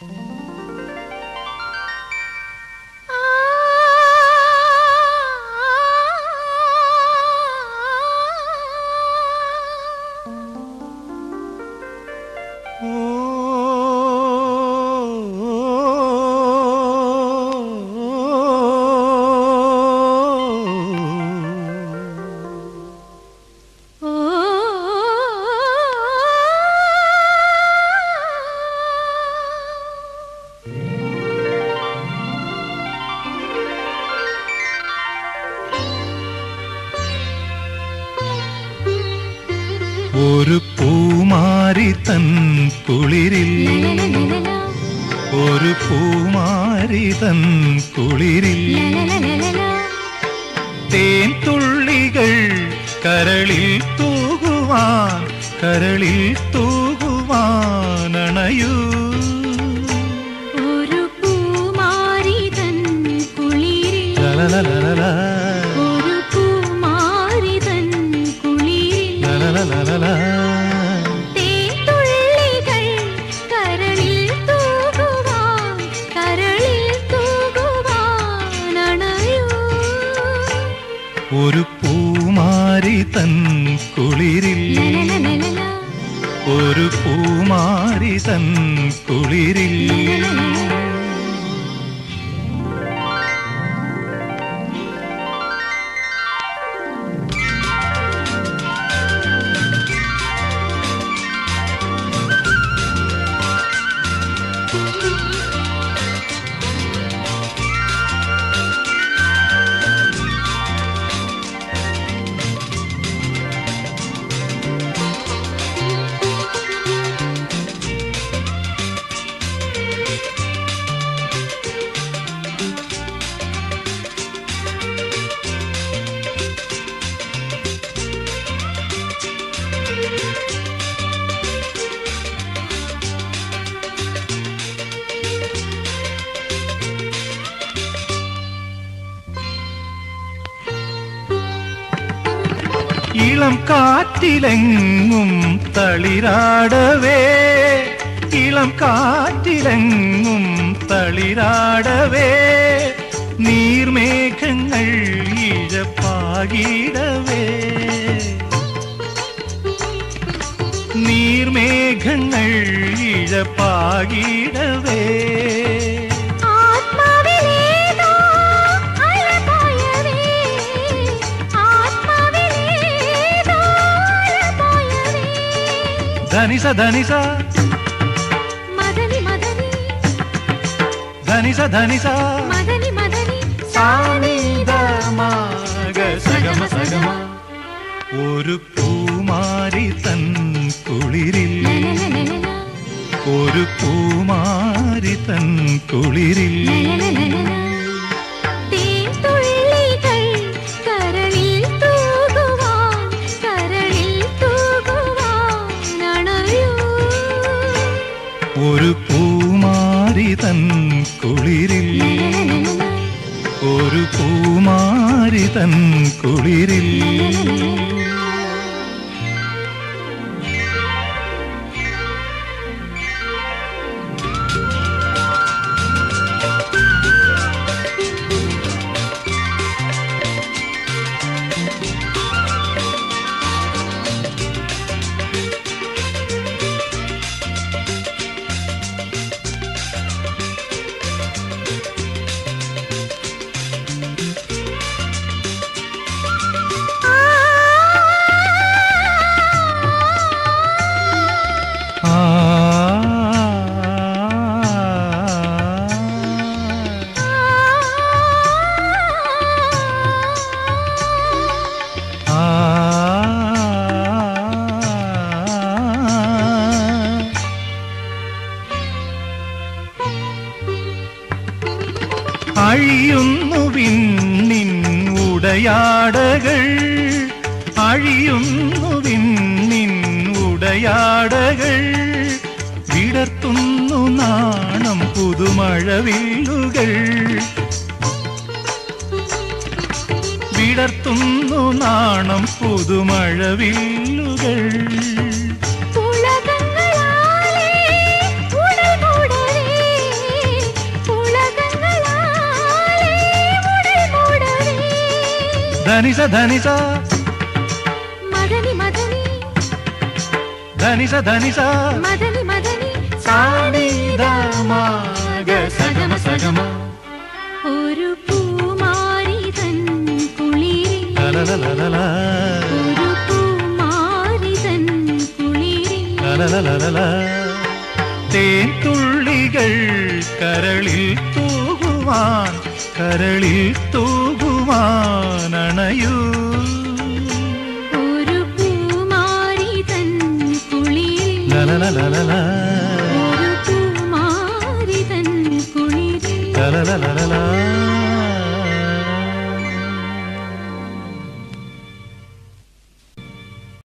啊。ഒരു പൂമാരി തൻ കുളിരിൽ. ഒരു പൂമാരി തൻ കുളിരിൽ. തേൻ തുള്ളികൾ കരളിൽ തൂകുവാൻ കരളിൽ തൂകുവാനണയൂ പൂമാരി തൻ കുളിരിൽ. ഒരു പൂമാരി തൻ കുളിരിൽ. இளம் காற்றிலெங்கும் தளிராடவே. இளம் காற்றிலெங்கும் தளிராடவே. நீர்மேகங்கள் இழப்பாகிடவே. நீர்மேகங்கள் இழப்பாகிடவே. ധനിസ ധനിസ മദനി മദനി. ധനിസ ധനിസ. മദനി മദനി. സാനിധമാഗ സഗമ സഗമ. ഒരു പൂമാരി തൻ കുളിരിൽ ഒരു പൂമാരി തൻ കുളിരിൽ. ഒരു പൂമാരി തൻ കുളിരിൽ അഴിയുന്നു നിൻ ഉടയാടകൾ. അഴിയുന്നു നിൻ ഉടയാടകൾ. വിടർത്തുന്നു നാണം പുതുമഴവില്ലുകൾ. വിടർത്തുന്നു നാണം പുതുമഴവില്ലുകൾ. ധനിസ ധനിസ. మదని ధనిస ധനിസ ധനിസ. మదని മദനി. സാനിധമാഗ సగమ సగమ ഒരു പൂമാരി തൻ കുളിരി ലലലലല, ഒരു പൂമാരി തൻ കുളിരി ലലലലല. തേൻ തുള്ളികൾ കരളിൽ തൂകുവാൻ കരളിൽ തൂകുവാൻ பூமானணையூ? ஒரு பூமாரி தன் குளிர் லலலலலலா ஒரு பூமாரி தன் குளிர் லலலலலலா